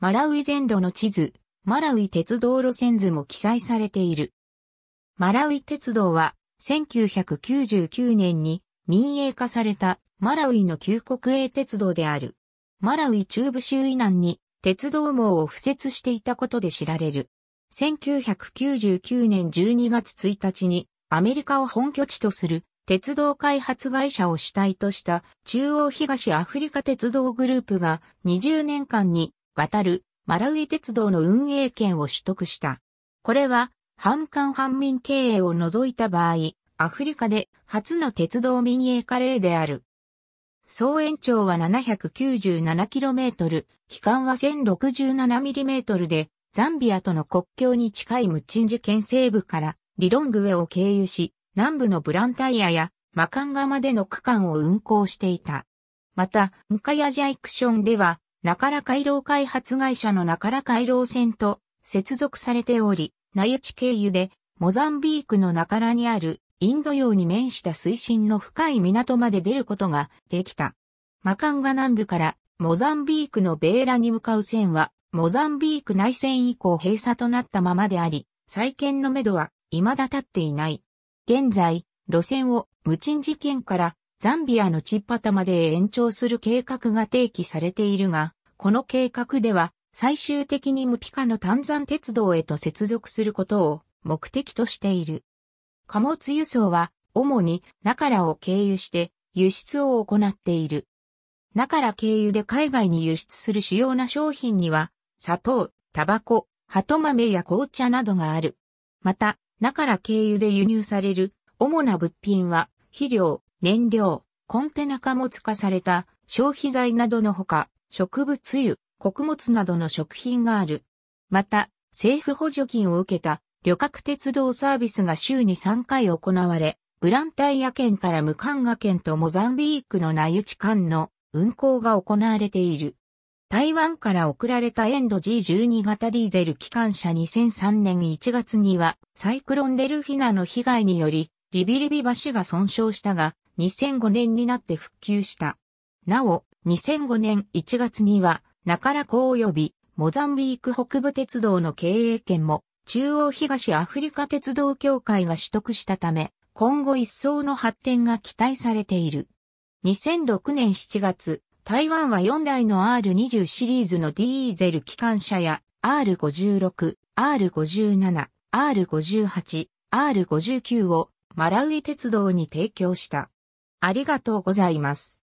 マラウイ全土の地図、マラウイ鉄道路線図も記載されている。マラウイ鉄道は1999年に民営化されたマラウイの旧国営鉄道である。マラウイ中部州以南に鉄道網を敷設していたことで知られる。1999年12月1日にアメリカを本拠地とする鉄道開発会社を主体とした中央東アフリカ鉄道グループが20年間にわたるマラウイ鉄道の運営権を取得した。これは半官半民経営を除いた場合、アフリカで初の鉄道民営化例である。総延長は 797km、期間は 1067mm で、ザンビアとの国境に近いムッチンジ県西部からリロングウェを経由し、南部のブランタイヤやマカンガまでの区間を運行していた。また、ンカヤジャイクションでは、ナカラ回廊開発会社のナカラ回廊線と接続されており、ナユチ経由で、モザンビークのナカラにあるインド洋に面した水深の深い港まで出ることができた。マカンガ南部からモザンビークのベーラに向かう線は、モザンビーク内戦以降閉鎖となったままであり、再建のめどは未だ立っていない。現在、路線を無賃事件からザンビアのチッパタまで延長する計画が提起されているが、この計画では最終的に無ピカの炭山鉄道へと接続することを目的としている。貨物輸送は主にナカラを経由して輸出を行っている。ナカラ経由で海外に輸出する主要な商品には砂糖、タバコ、鳩豆や紅茶などがある。また、ナカラ経由で輸入される主な物品は肥料、燃料、コンテナ貨物化された消費財などのほか、植物油、穀物などの食品がある。また、政府補助金を受けた旅客鉄道サービスが週に3回行われ、ブランタイヤ県からムカンガ県とモザンビークのナユチ間の運行が行われている。台湾から送られたエンド G12 型ディーゼル機関車2003年1月にはサイクロンデルフィナの被害によりリビリビ橋が損傷したが2005年になって復旧した。なお、2005年1月には中良港及びモザンビーク北部鉄道の経営権も中央東アフリカ鉄道協会が取得したため、今後一層の発展が期待されている。2006年7月、台湾は4台の R20 シリーズのディーゼル機関車や R56、R57、R58、R59 をマラウイ鉄道に提供した。ありがとうございます。